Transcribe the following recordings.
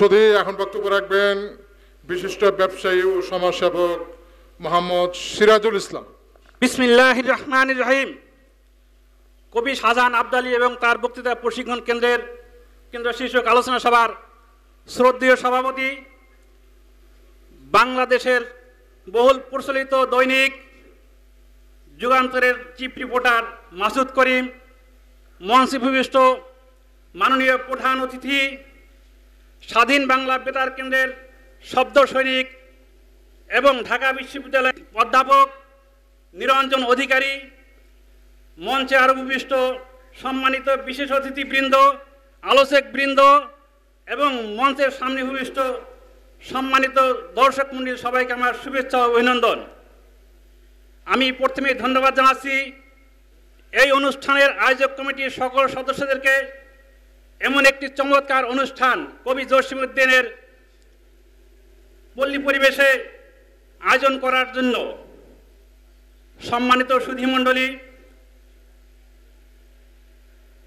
সুধী এখন বক্তব্য রাখবেন বিশিষ্ট ব্যবসায়ী ও সমাজসেবক মোহাম্মদ সিরাজুল ইসলাম। বিসমিল্লাহ রহমান রহিম। কবি শাহজাহান আবদালি এবং তার বক্তৃতা প্রশিক্ষণ কেন্দ্রের কেন্দ্র শীর্ষক আলোচনা সভার শ্রদ্ধেয় সভাপতি, বাংলাদেশের বহুল প্রচলিত দৈনিক যুগান্তরের চিফ রিপোর্টার মাসুদ করিম, মঞ্চে ভূমিষ্ঠ মাননীয় প্রধান অতিথি স্বাধীন বাংলা বেতার কেন্দ্রের শব্দ সৈনিক এবং ঢাকা বিশ্ববিদ্যালয়ের অধ্যাপক, নিরঞ্জন অধিকারী, মঞ্চে আরও উপবিষ্ট সম্মানিত বিশেষ অতিথিবৃন্দ, আলোচক বৃন্দ এবং মঞ্চের সামনে উপবিষ্ট সম্মানিত দর্শক মন্ডল সবাইকে আমার শুভেচ্ছা অভিনন্দন। আমি প্রথমে ধন্যবাদ জানাচ্ছি। এই অনুষ্ঠানের আয়োজক কমিটির সকল সদস্যদেরকে এমন একটি চমৎকার অনুষ্ঠান কবি জসিমুদ্দিনের পল্লী পরিবেশে আয়োজন করার জন্য সম্মানিত সুধীমণ্ডলী,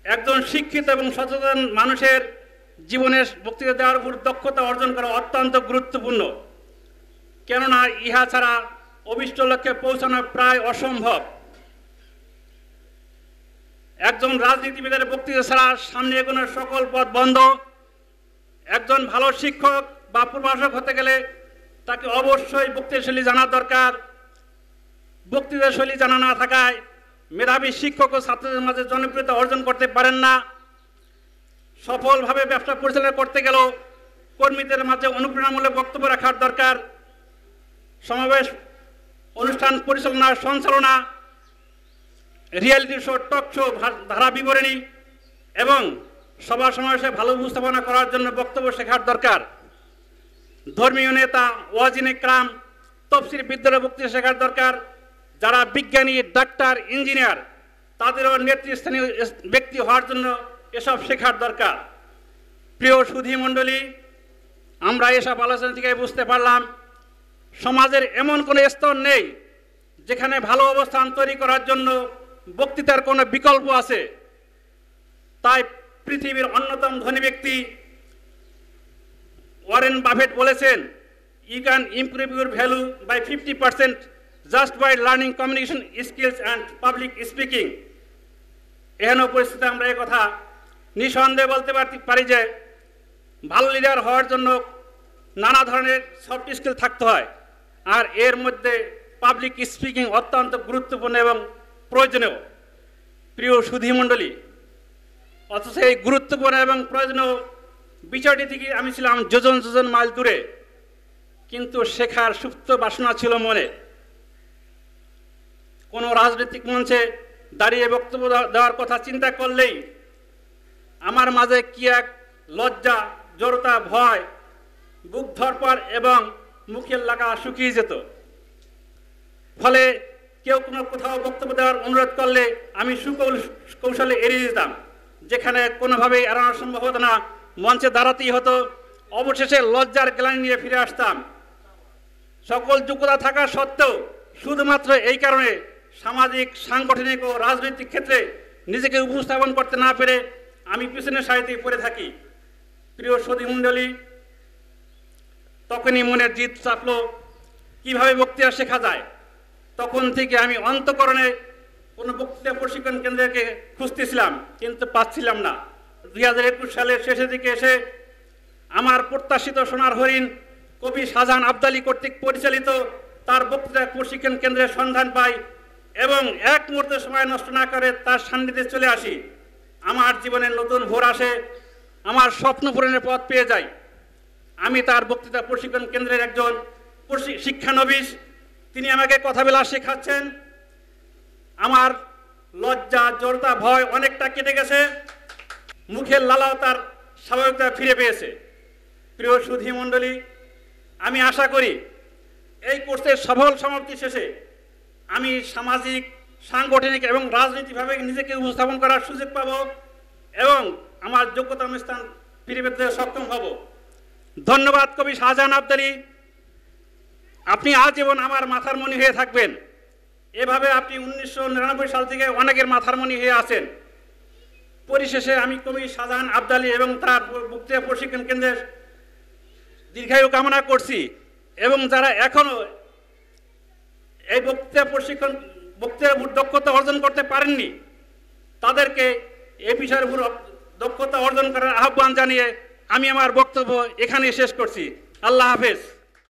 একজন শিক্ষিত এবং সচেতন মানুষের জীবনের বক্তৃতা দেওয়ার উপর দক্ষতা অর্জন করা অত্যন্ত গুরুত্বপূর্ণ। কেননা ইহা ছাড়া অভিষ্ট লক্ষ্যে পৌঁছানো প্রায় অসম্ভব। একজন রাজনীতিবিদের বক্তৃতা ছাড়া সামনে এগোনোর সকল পথ বন্ধ। একজন ভালো শিক্ষক বা প্রভাষক হতে গেলে তাকে অবশ্যই বক্তৃতাশৈলী জানা দরকার। বক্তৃতা শৈলী জানা না থাকায় মেধাবী শিক্ষক ও ছাত্রদের মাঝে জনপ্রিয়তা অর্জন করতে পারেন না। সফলভাবে ব্যবসা পরিচালনা করতে গেলেও কর্মীদের মাঝে অনুপ্রেরণামূলক বক্তব্য রাখার দরকার। সমাবেশ, অনুষ্ঠান পরিচালনা সঞ্চালনা রিয়েলিটি শো, টক শো ধারা বিবরণী এবং সভা সমাবেশে ভালো উপস্থাপনা করার জন্য বক্তব্য শেখার দরকার। ধর্মীয় নেতা ওয়াজিনে ক্রাম তফসির বিদ্যালয় বক্তৃতা শেখার দরকার। যারা বিজ্ঞানী, ডাক্তার, ইঞ্জিনিয়ার, তাদেরও নেতৃস্থানীয় ব্যক্তি হওয়ার জন্য এসব শেখার দরকার। প্রিয় সুধী মণ্ডলী, আমরা এসব আলোচনা থেকে বুঝতে পারলাম, সমাজের এমন কোনো স্তর নেই যেখানে ভালো অবস্থান তৈরি করার জন্য বক্তৃতার কোনো বিকল্প আছে? তাই পৃথিবীর অন্যতম ধনী ব্যক্তি ওয়ারেন বাফেট বলেছেন you can improve your value by fifty percent just by learning communication skills and public speaking এহেন পরিস্থিতি আমরা কথা নিঃসন্দেহে বলতে পারি যে, ভালো লিডার হওয়ার জন্য নানা ধরনের সফট স্কিল থাকতে হয়। আর এর মধ্যে পাবলিক স্পিকিং অত্যন্ত গুরুত্বপূর্ণ এবং প্রয়োজনীয়। প্রিয় সুধীমণ্ডলী অথচ এই গুরুত্বপূর্ণ এবং প্রয়োজনীয় বিষয়টি থেকে আমি ছিলাম যোজন যোজন মাইল দূরে। কিন্তু শেখার সুপ্ত বাসনা ছিল মনে। কোনো রাজনৈতিক মঞ্চে দাঁড়িয়ে বক্তব্য দেওয়ার কথা চিন্তা করলেই আমার মাঝে কি এক লজ্জা, জড়তা, ভয়, বুক ধরপর এবং মুখের লাগা শুকিয়ে যেত। ফলে কেউ কোনো কোথাও বক্তব্য দেওয়ার অনুরোধ করলে আমি সুকৌল কৌশলে এড়িয়ে দিতাম যেখানে কোনোভাবেই এড়ানো সম্ভব হতো না, মঞ্চে দাঁড়াতেই হতো, অবশেষে লজ্জার গ্লানি নিয়ে ফিরে আসতাম। সকল যোগ্যতা থাকা সত্ত্বেও শুধুমাত্র এই কারণে সামাজিক, সাংগঠনিক ও রাজনৈতিক ক্ষেত্রে নিজেকে উপস্থাপন করতে না পেরে আমি পিছনের সারিতে পড়ে থাকি। প্রিয় সদীমণ্ডলী তখনই মনের জিত চাপলো। কীভাবে বক্তৃতা শেখা যায়? তখন থেকে আমি অন্তকরণে কোনো বক্তৃতা প্রশিক্ষণ কেন্দ্রকে খুঁজতেছিলাম, কিন্তু পাচ্ছিলাম না। দুই হাজার একুশ সালের শেষের দিকে এসে আমার প্রত্যাশিত সোনার হরিণ কবি শাহজাহান আবদালি কর্তৃক পরিচালিত তার বক্তৃতা প্রশিক্ষণ কেন্দ্রের সন্ধান পাই এবং এক মুহূর্তে সময় নষ্ট না করে তার সান্নিধ্যে চলে আসি। আমার জীবনের নতুন ভোর আসে, আমার স্বপ্ন পূরণের পথ পেয়ে যাই। আমি তার বক্তৃতা প্রশিক্ষণ কেন্দ্রের একজন শিক্ষানবিশ তিনি আমাকে কথা বলা শেখাচ্ছেন। আমার লজ্জা, জড়তা, ভয় অনেকটা কেটে গেছে। মুখের লালাও তার স্বাভাবিকতা ফিরে পেয়েছে। প্রিয় সুধী মণ্ডলী, আমি আশা করি এই কোর্সের সফল সমাপ্তি শেষে আমি সামাজিক, সাংগঠনিক এবং রাজনীতিভাবে নিজেকে উপস্থাপন করার সুযোগ পাব এবং আমার যোগ্যতা স্থান ফিরে পেতে সক্ষম হব। ধন্যবাদ কবি শাহজাহান আবদালি আপনি আজীবন আমার মাথার মণি হয়ে থাকবেন। এভাবে আপনি উনিশশো নিরানব্বই সাল থেকে অনেকের মাথার মণি হয়ে আছেন। পরিশেষে আমি কবি শাহজাহান আবদালি এবং তার বক্তৃতা প্রশিক্ষণ কেন্দ্রের দীর্ঘায়ু কামনা করছি এবং যারা এখনও এই বক্তৃতা প্রশিক্ষণ বক্তৃতার উপর দক্ষতা অর্জন করতে পারেননি, তাদেরকে এই বিষয়ের উপর দক্ষতা অর্জন করার আহ্বান জানিয়ে আমি আমার বক্তব্য এখানেই শেষ করছি। আল্লাহ হাফেজ।